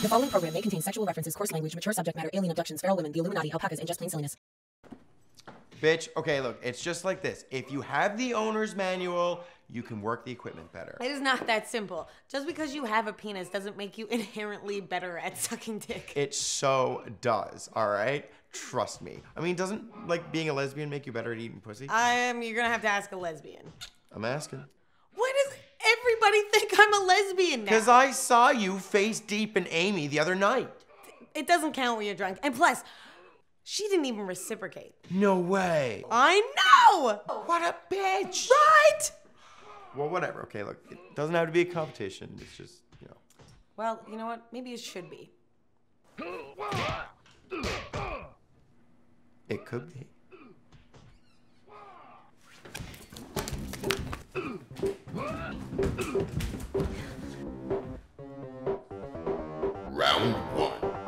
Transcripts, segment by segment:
The following program may contain sexual references, coarse language, mature subject matter, alien abductions, feral women, the Illuminati, alpacas, and just plain silliness. Bitch, okay, look, it's just like this. If you have the owner's manual, you can work the equipment better. It is not that simple. Just because you have a penis doesn't make you inherently better at sucking dick. It so does, all right? Trust me. I mean, doesn't like being a lesbian make you better at eating pussy? Um, you're gonna have to ask a lesbian. I'm asking. Why does everybody think I'm a lesbian now? Because I saw you face deep in Amy the other night. It doesn't count when you're drunk. And plus, she didn't even reciprocate. No way. I know! What a bitch. Right? Well, whatever. Okay, look, it doesn't have to be a competition. It's just, you know. Well, you know what? Maybe it should be. It could be. Round one.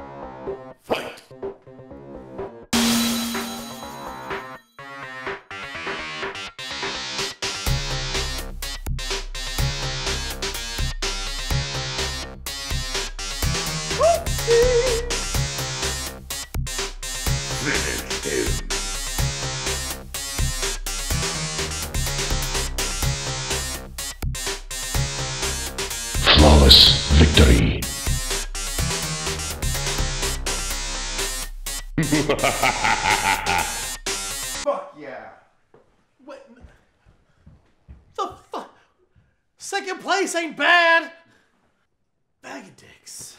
Flawless victory. Fuck yeah. What? The fuck? Second place ain't bad. Bag of dicks.